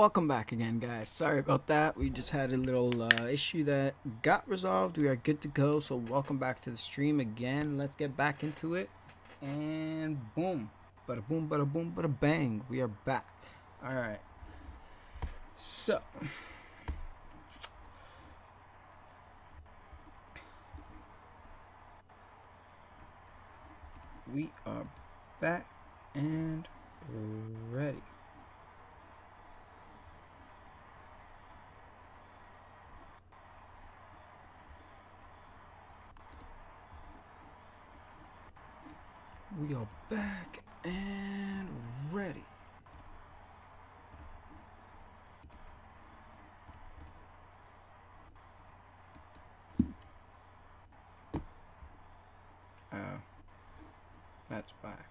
Welcome back again, guys. Sorry about that. We just had a little uh, issue that got resolved. We are good to go. So, welcome back to the stream again. Let's get back into it. And boom. Bada boom, bada boom, bada bang. We are back. All right. So. We are back and ready. We are back and ready. Oh, that's why.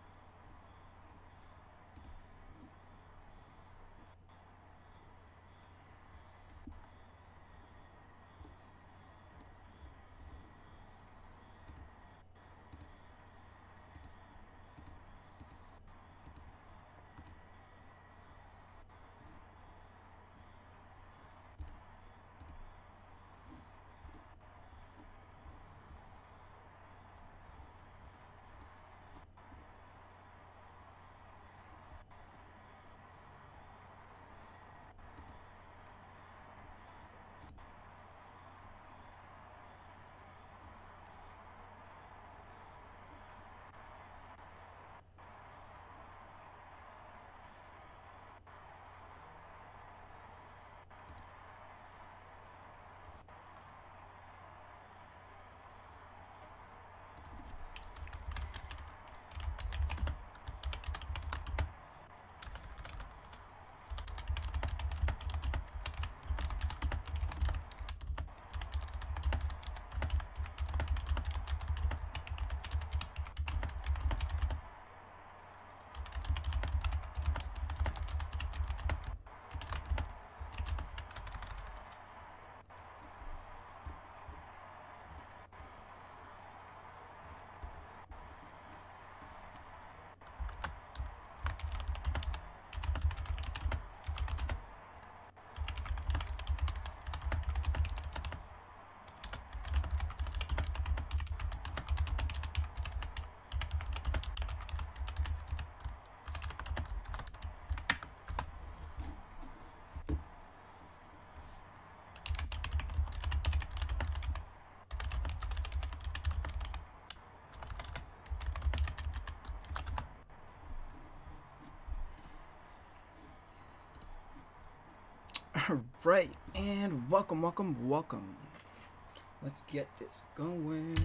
Alright, and welcome, welcome, welcome. Let's get this going.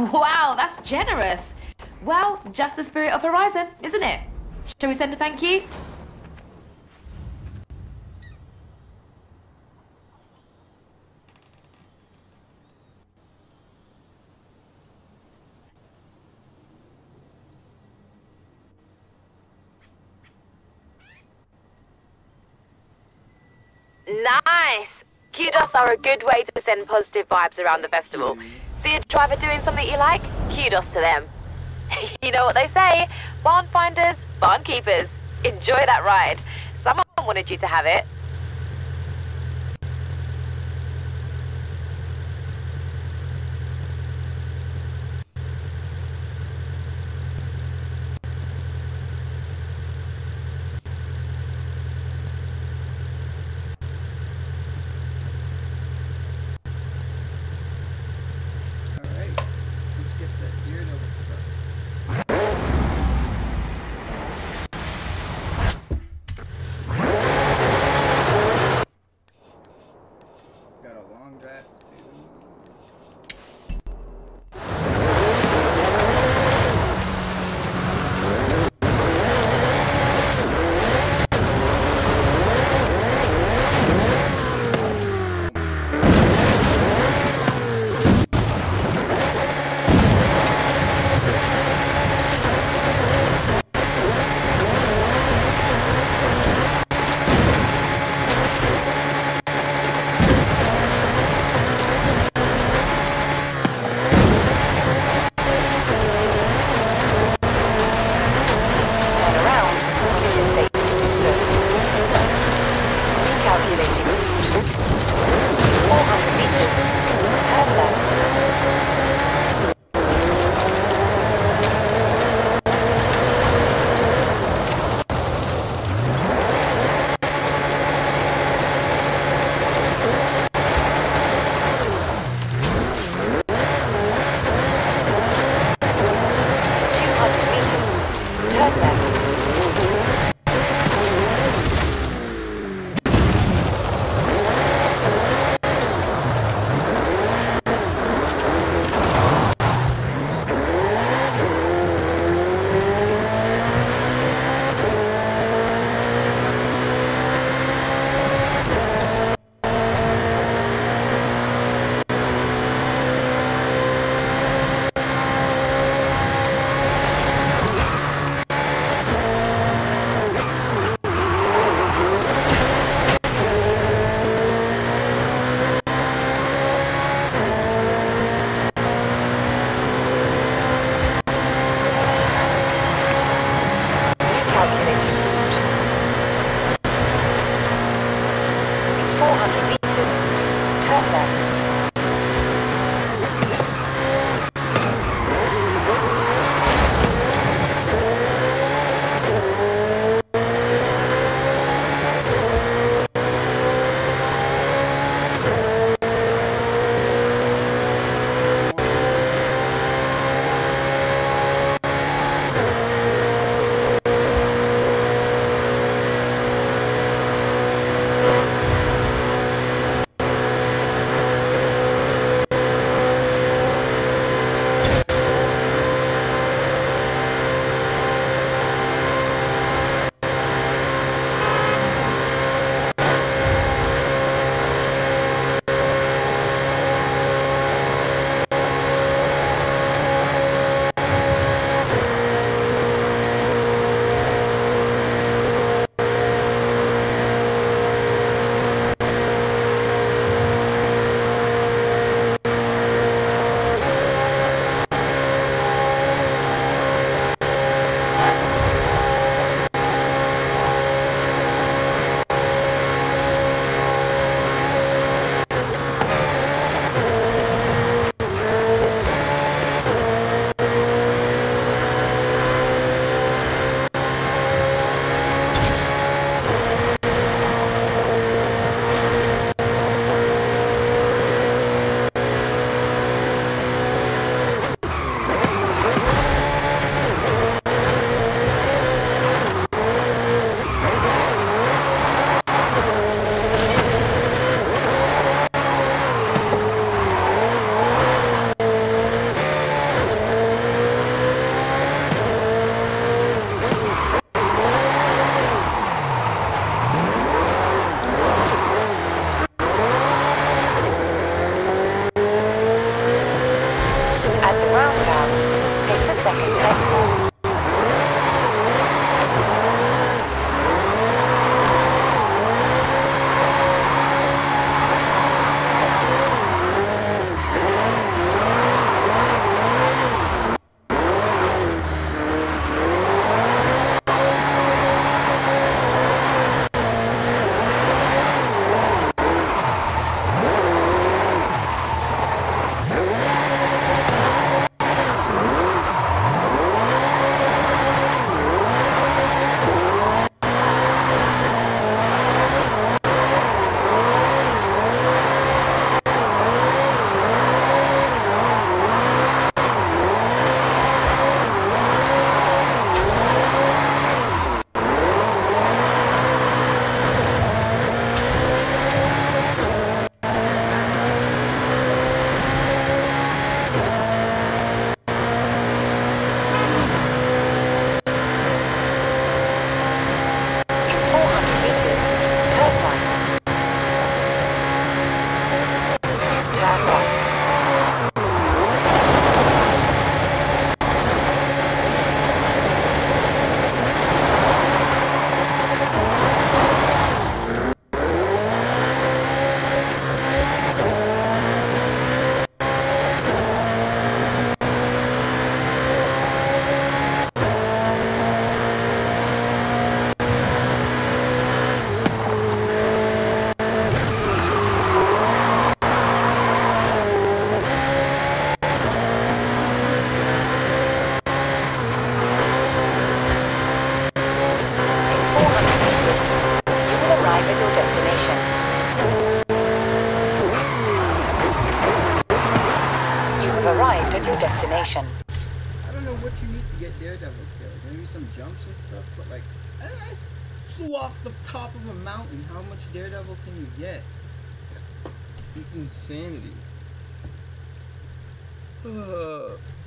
Wow, that's generous. Well, just the spirit of Horizon, isn't it? Shall we send a thank you? Nice! Kudos are a good way to send positive vibes around the festival. See a driver doing something you like? Kudos to them. you know what they say? Barn finders, barn keepers. Enjoy that ride. Someone wanted you to have it. And stuff, but like, I, flew off the top of a mountain. How much Daredevil can you get? It's insanity.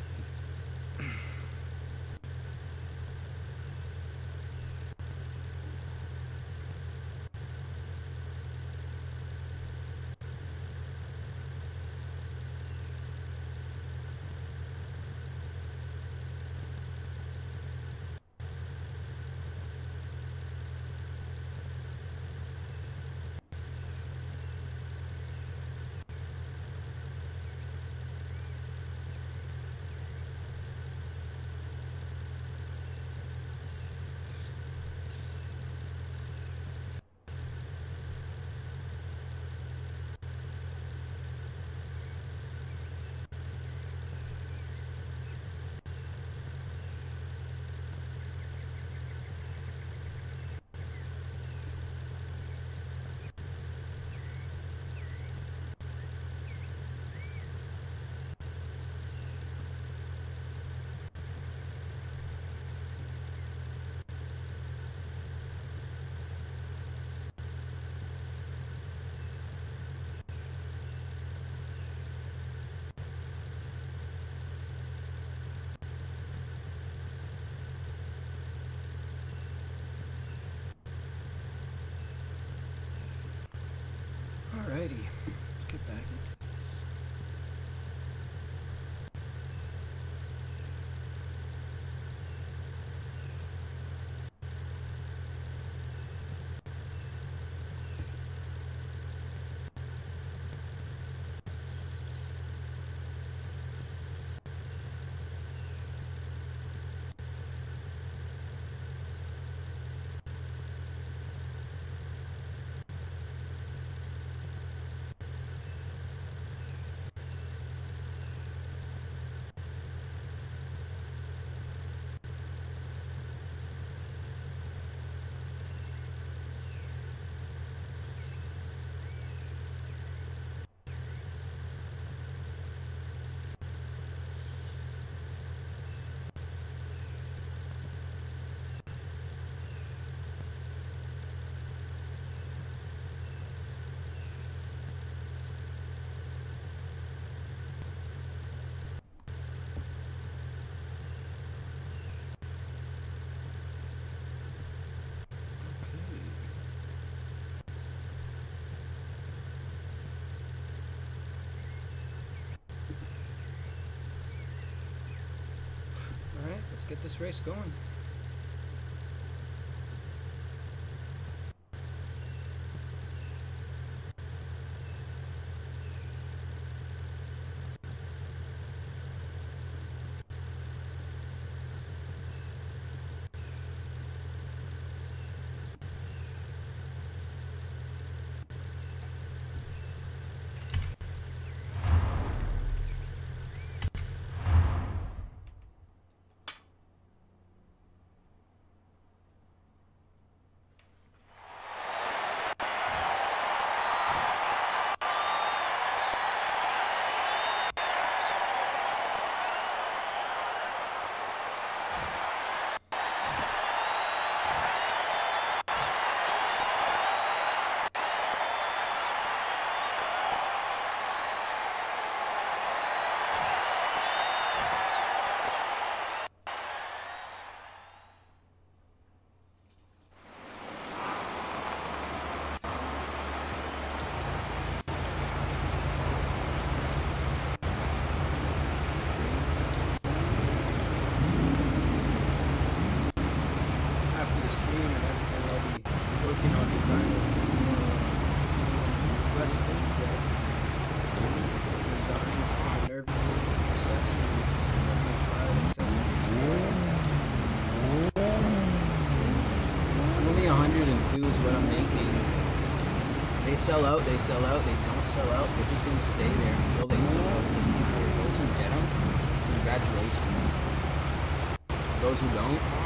let's get this race going. They sell out, they sell out, they don't sell out, they're just gonna stay there until they sell out because people, those who get them, congratulations. Those who don't,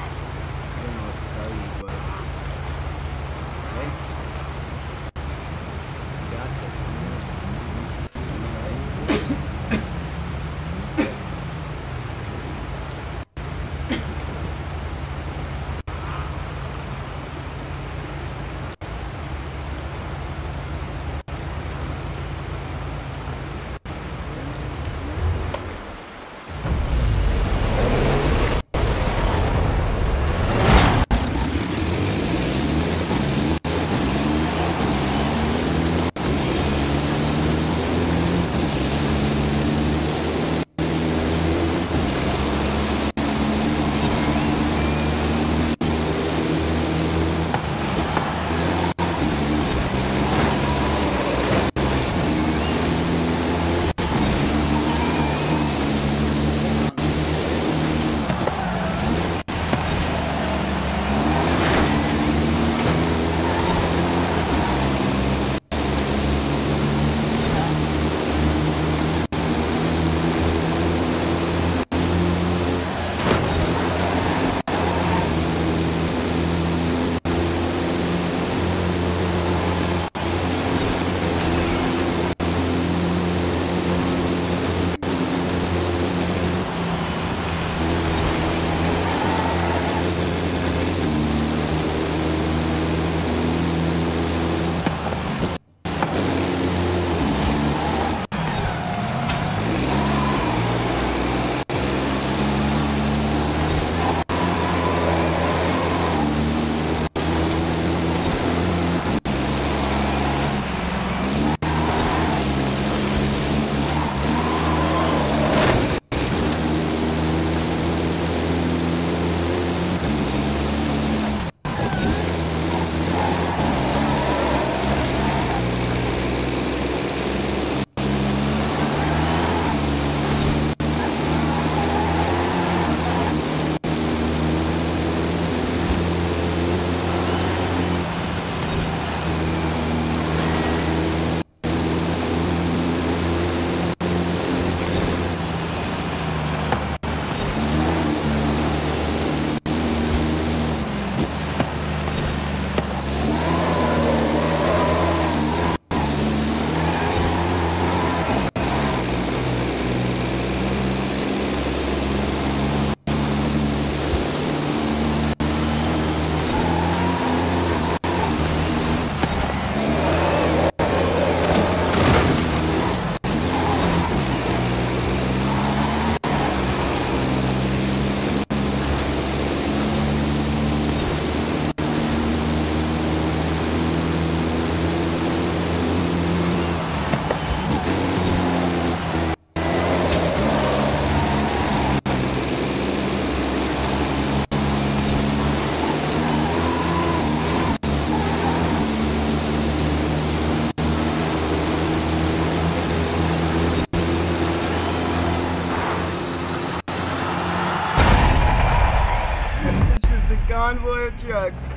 convoy of trucks.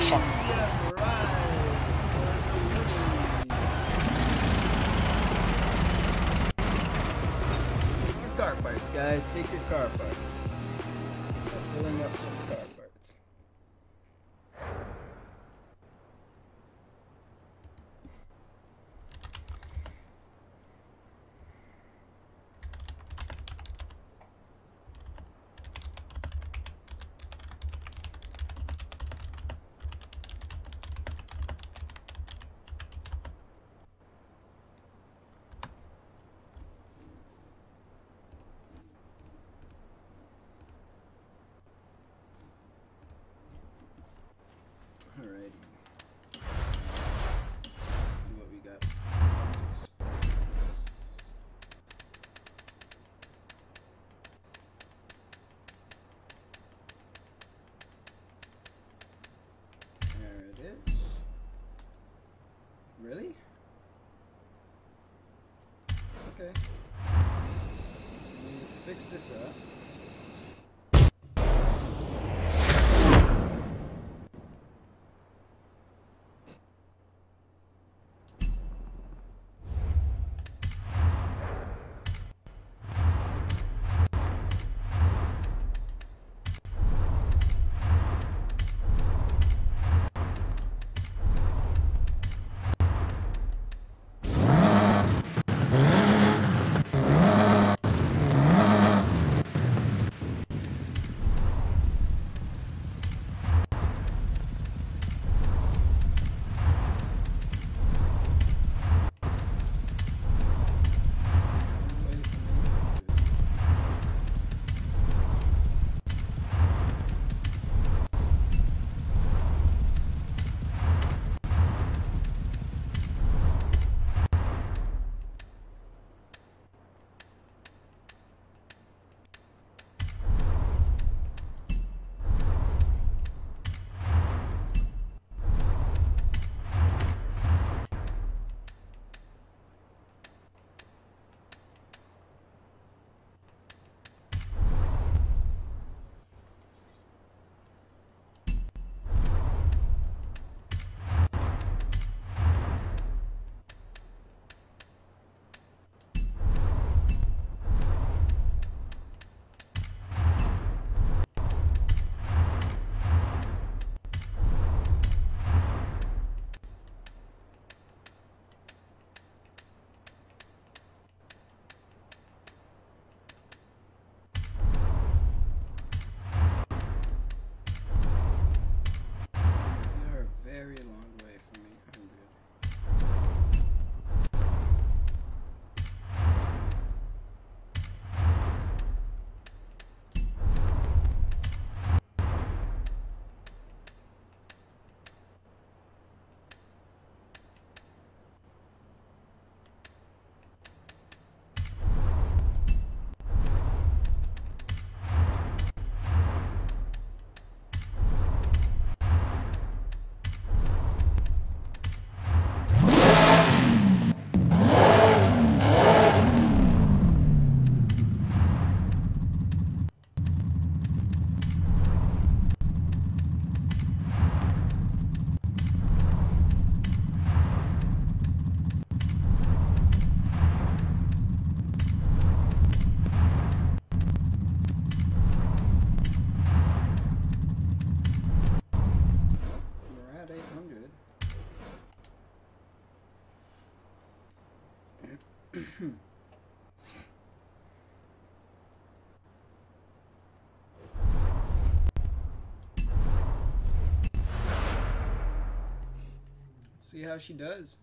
location. Car parts, guys. Take your car parts. There it is. Really? Okay. Fix this up. See how she does.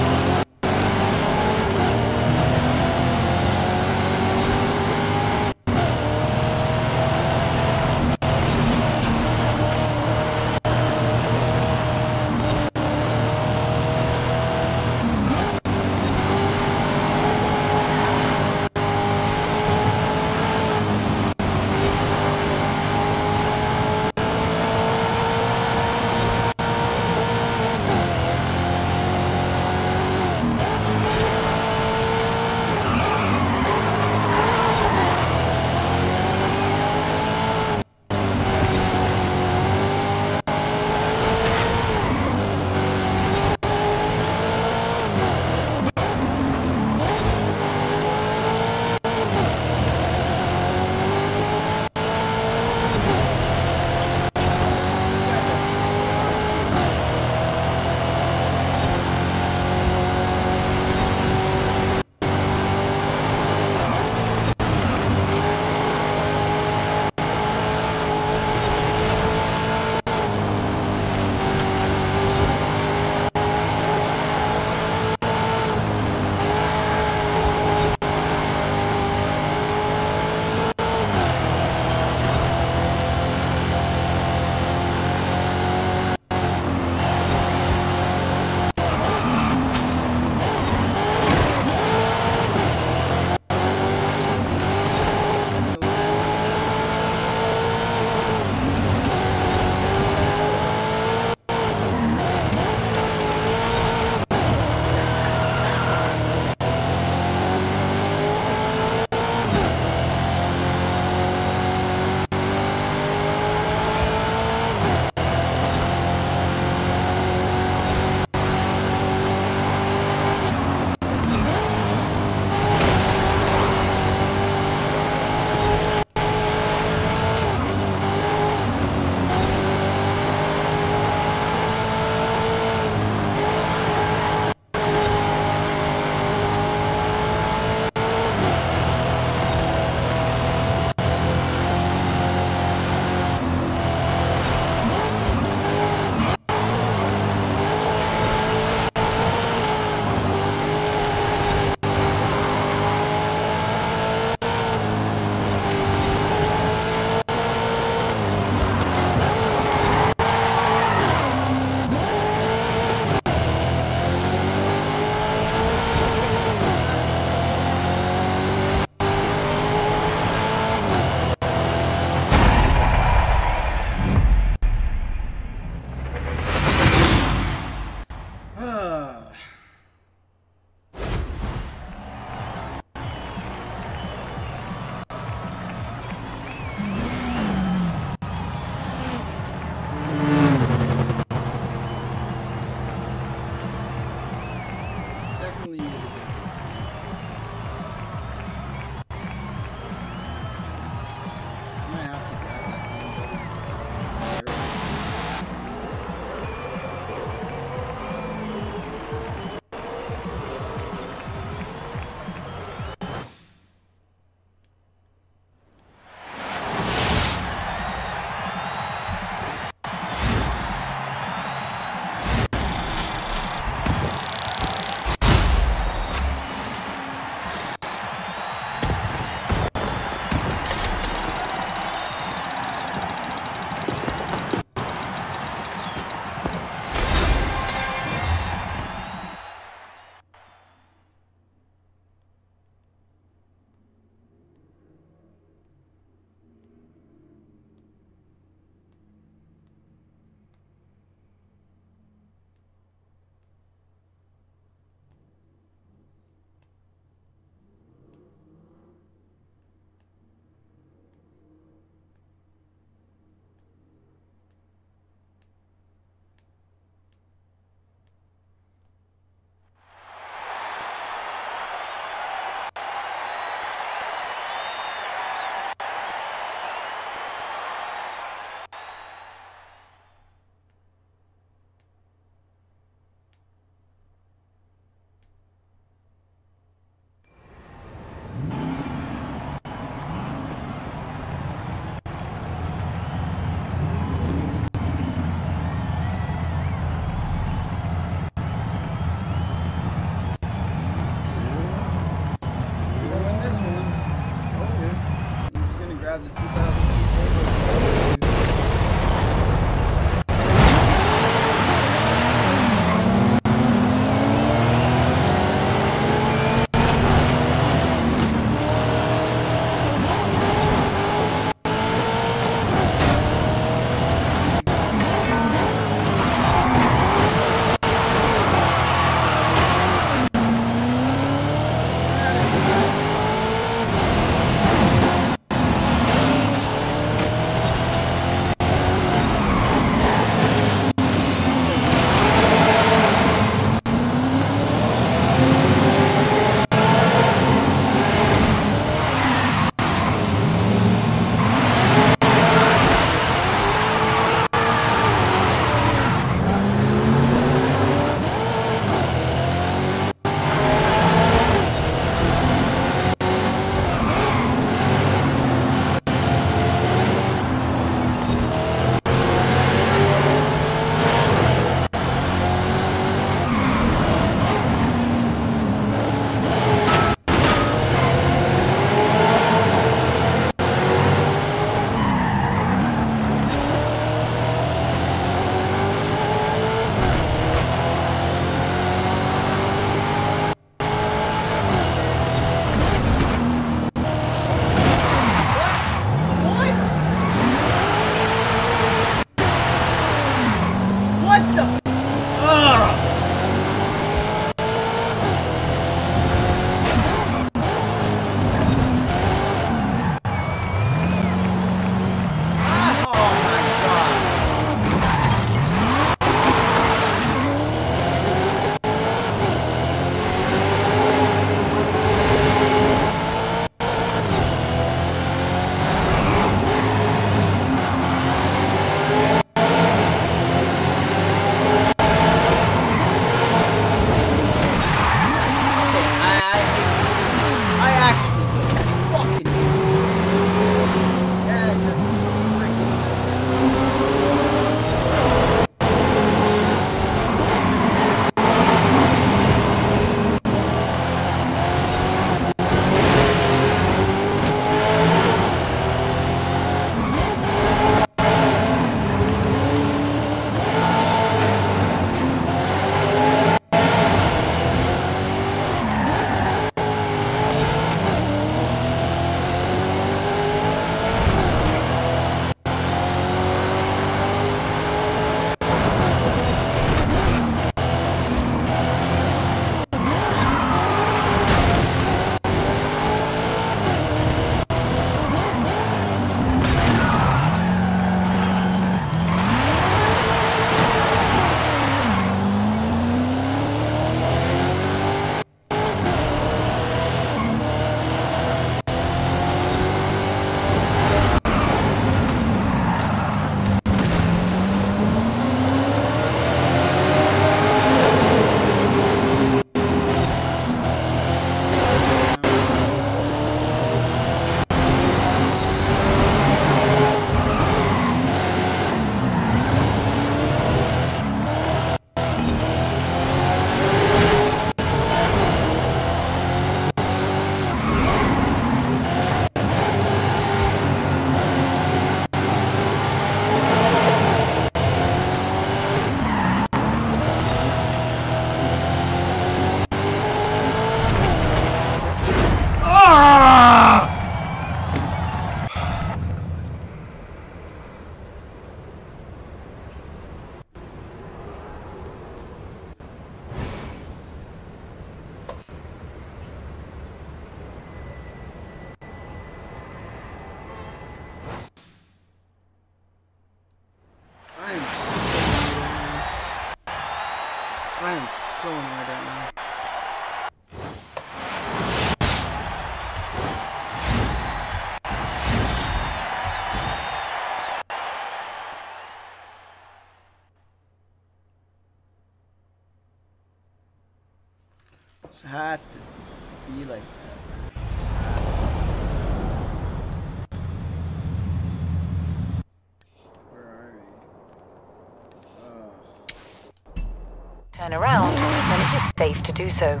Turn around when it is safe to do so.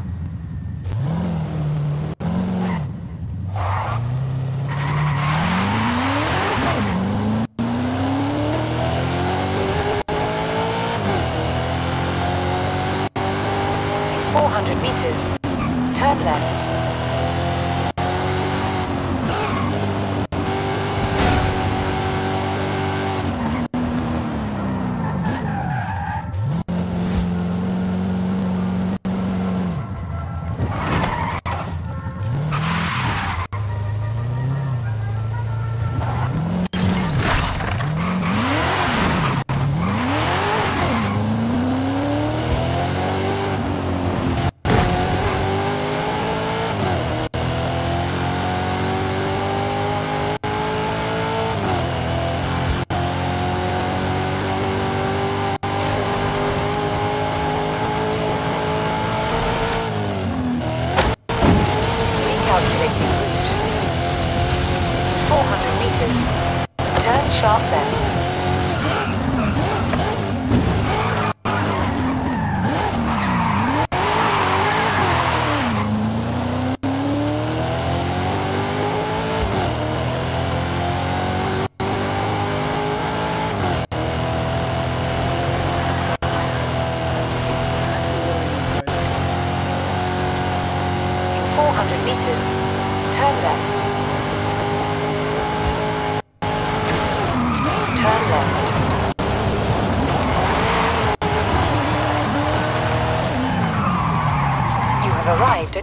400 meters, turn left.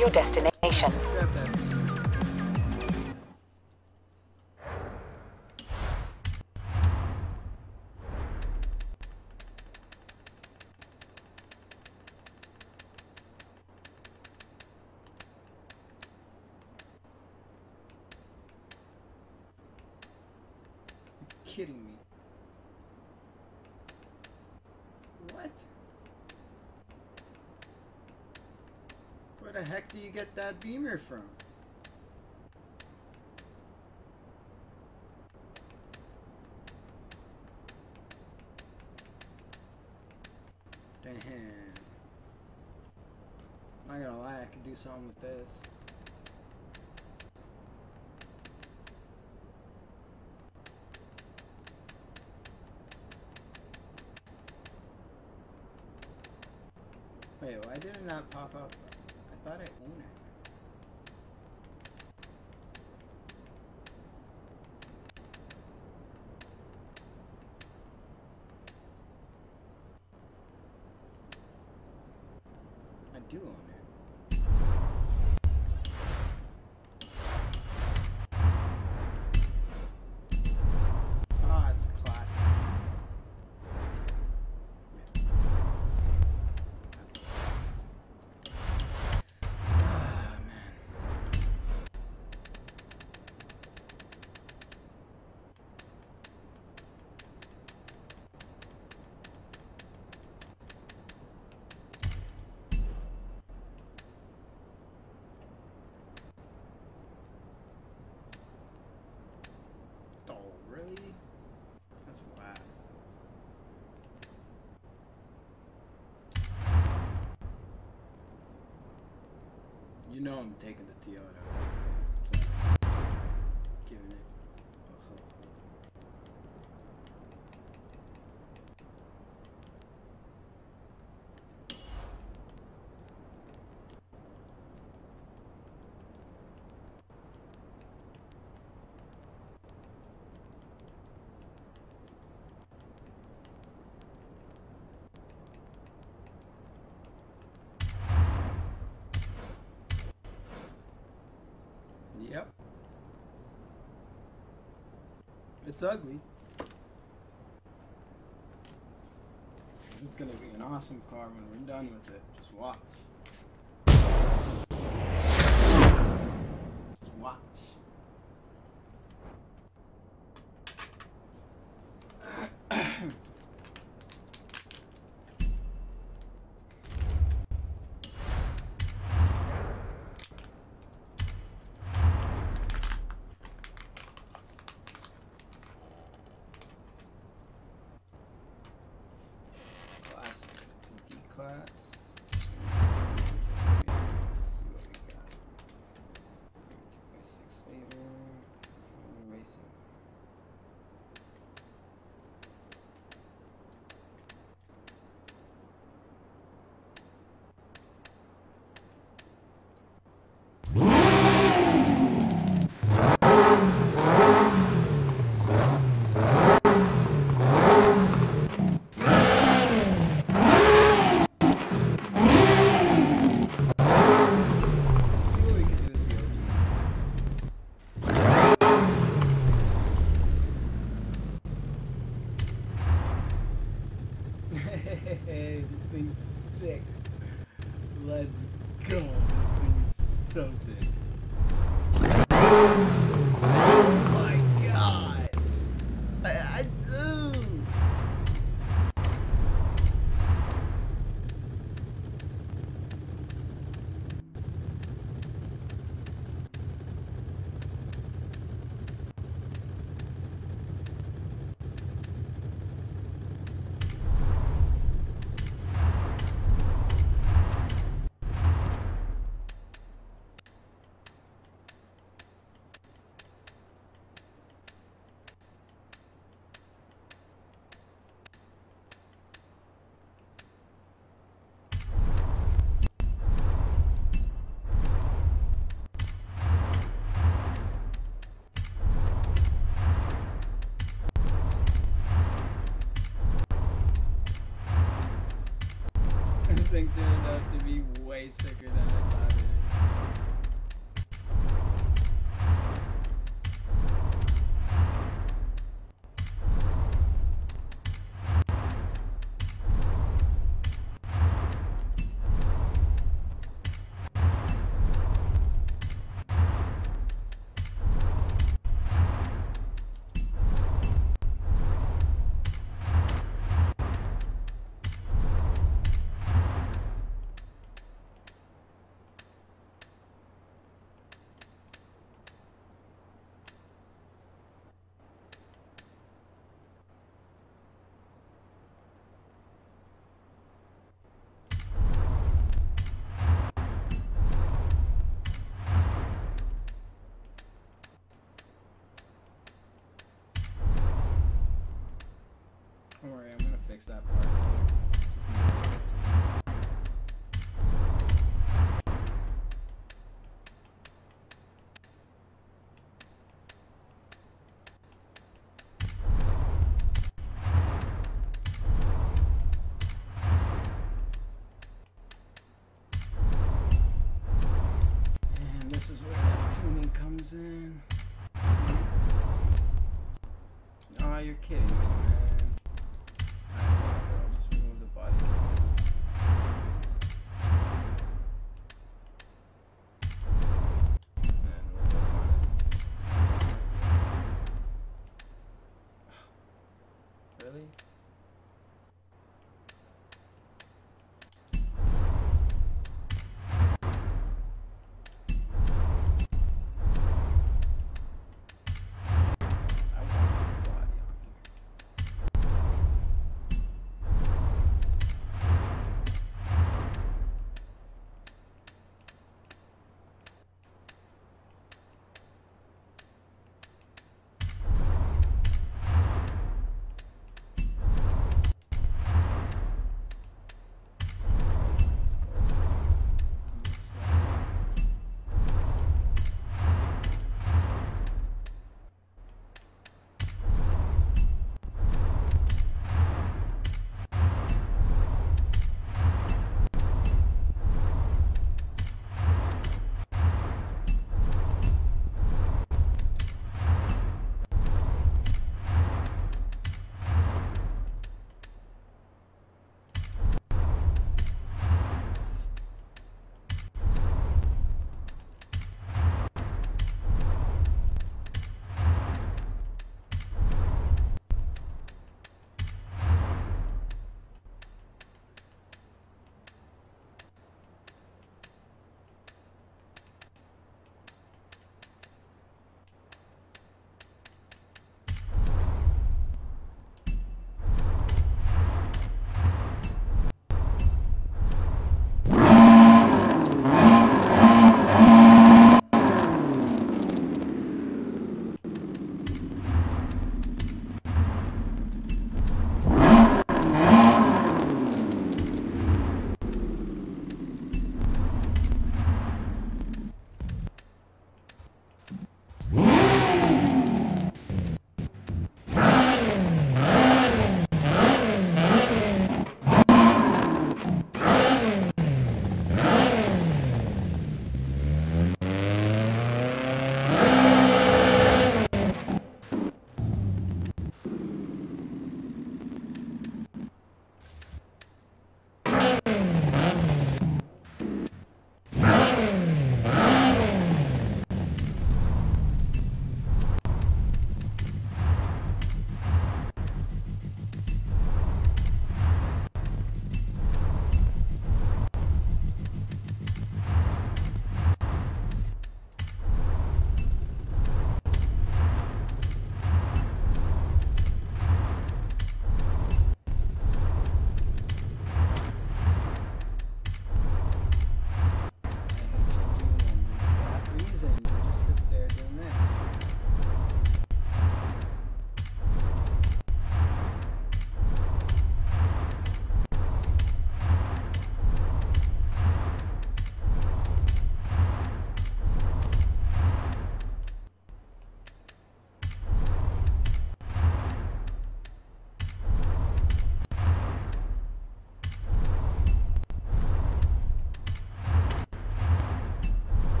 Your destination. The heck do you get that beamer from? Damn. I'm not gonna lie, I could do something with this. Wait, why did it not pop up? I thought I owned it. I do own it. Ah, it's classic. Ah, man. Oh, really? That's whack. You know I'm taking the Toyota. It's ugly. It's gonna be an awesome car when we're done with it. Just watch. This thing fix that part. Just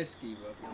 It's risky, but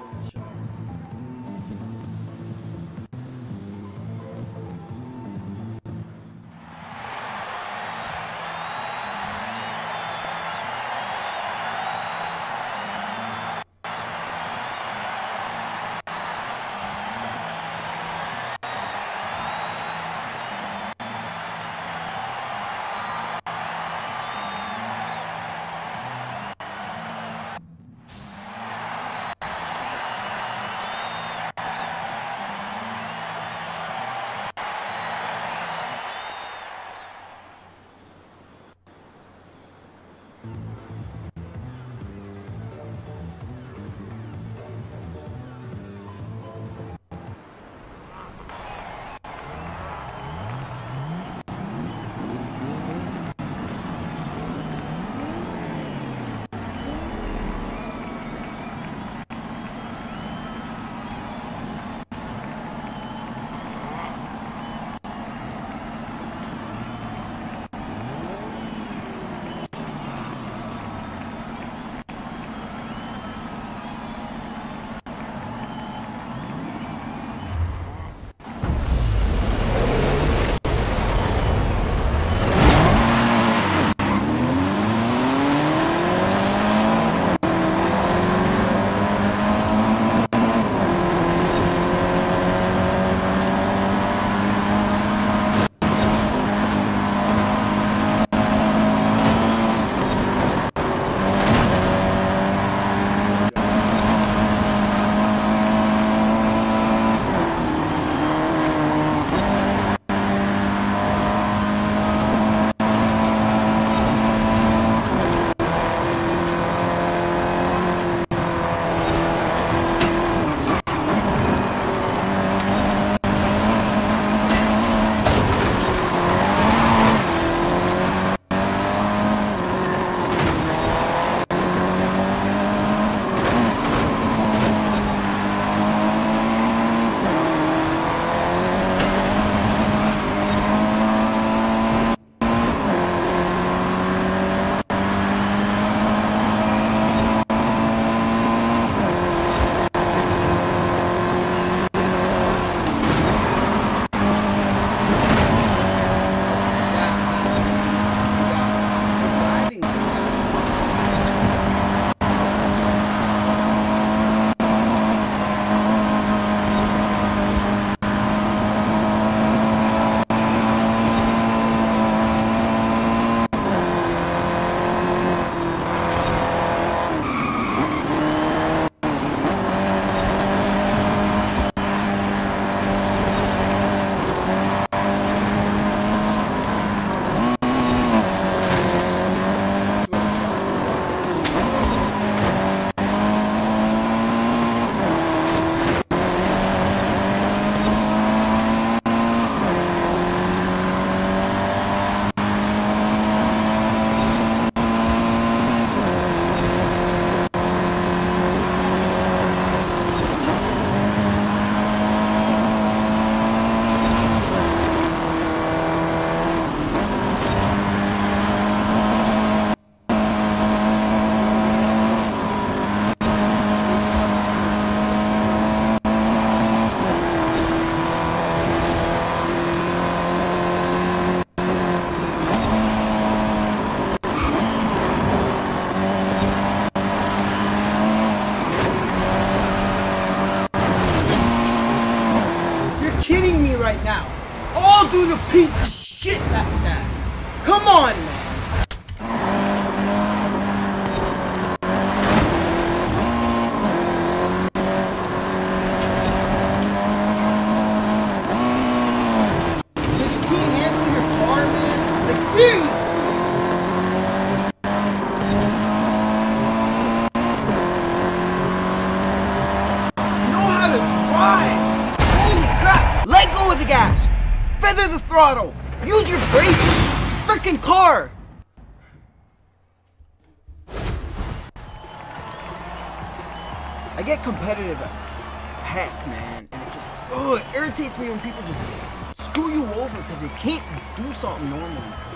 get competitive heck, man, and it just oh, it irritates me when people just screw you over because they can't do something normally.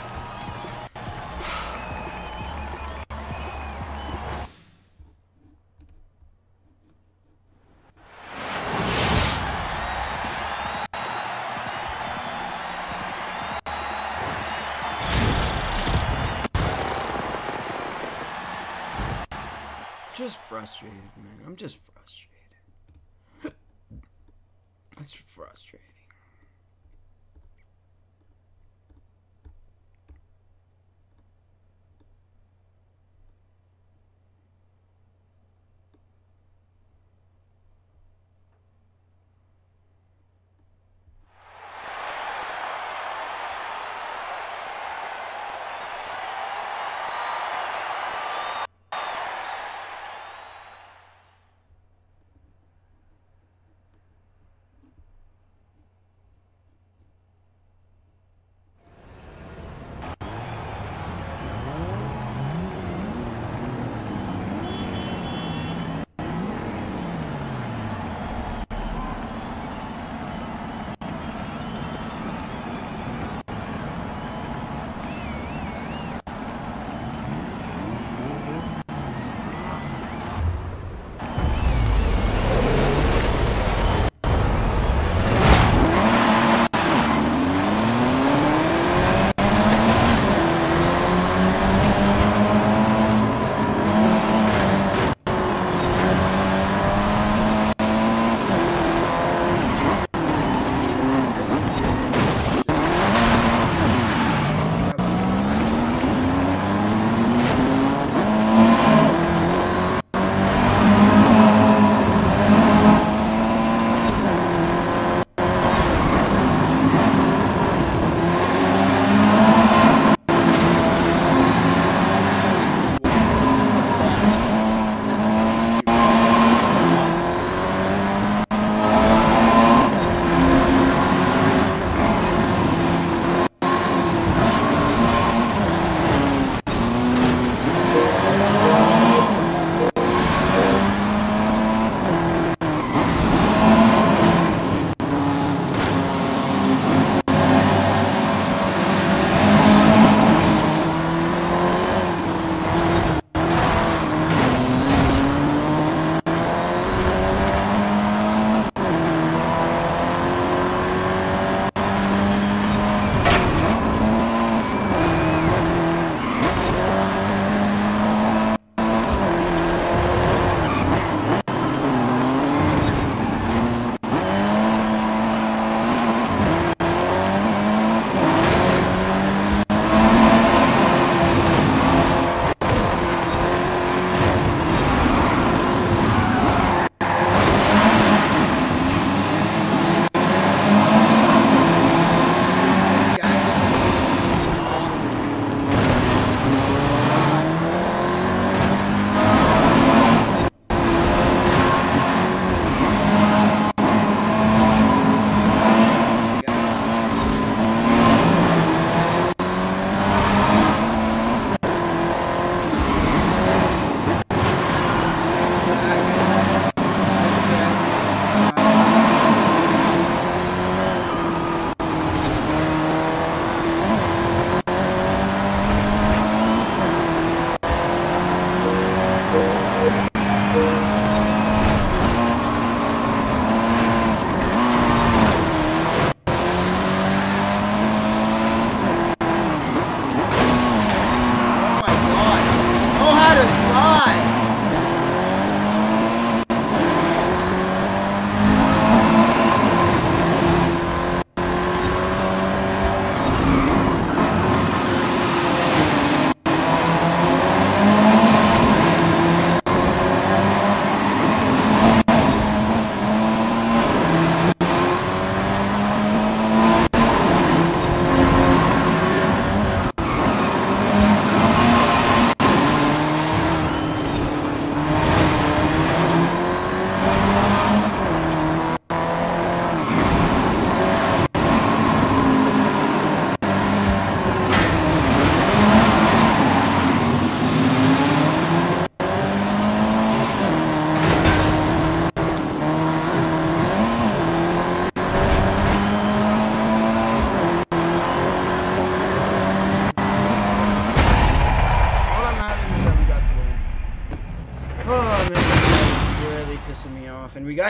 Frustrated, man. I'm just frustrated.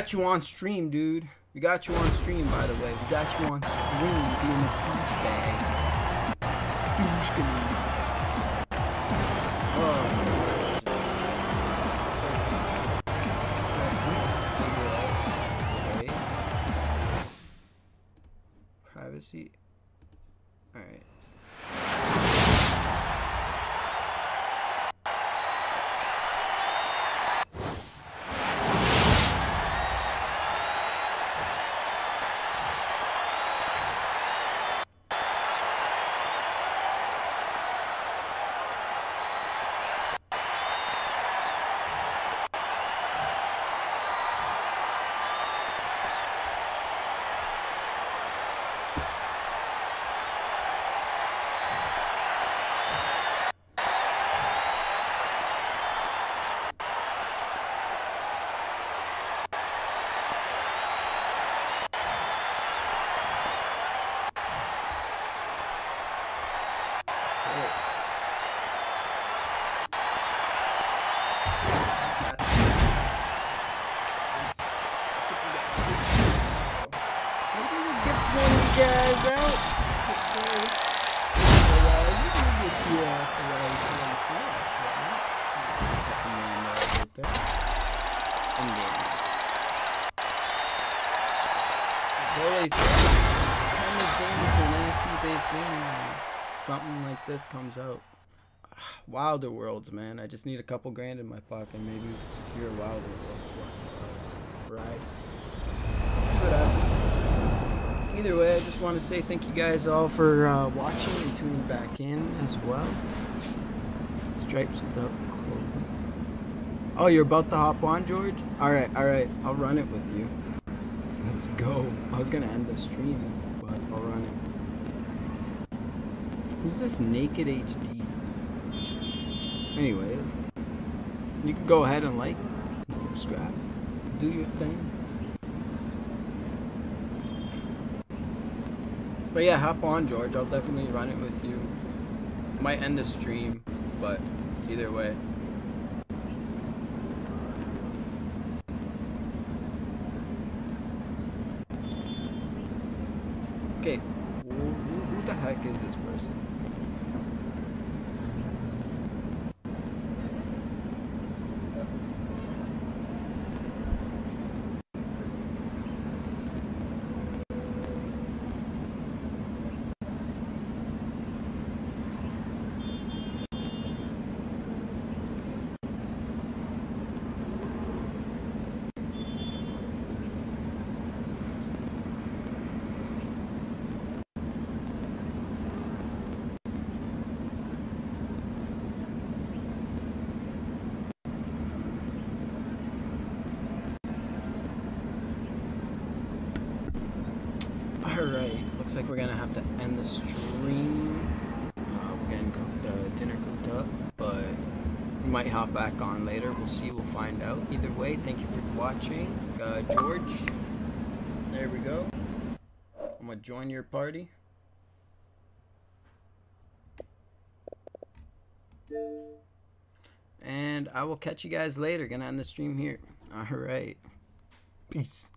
Got you on stream, dude. We got you on stream, by the way. We got you on stream being a douchebag. Douchebag. Into an NFT-based game. Something like this comes out. Wilder Worlds, man. I just need a couple grand in my pocket. Maybe we can secure Wilder Worlds. Right. See what happens. Either way, I just want to say thank you guys all for uh, watching and tuning back in as well. Stripes without clothing. Oh, you're about to hop on, George? Alright, alright. I'll run it with you. Let's go. I was gonna end the stream, but I'll run it. Who's this Naked HD? Anyways, you can go ahead and like and subscribe. Do your thing. But yeah, hop on, George. I'll definitely run it with you. Might end the stream, but either way. Okay, who, who, who the heck is this person? Alright, looks like we're gonna have to end the stream. Uh, we're getting cooked, uh, dinner cooked up, but we might hop back on later. We'll see, we'll find out. Either way, thank you for watching. Uh, George, there we go. I'm gonna join your party. And I will catch you guys later. Gonna end the stream here. Alright. Peace.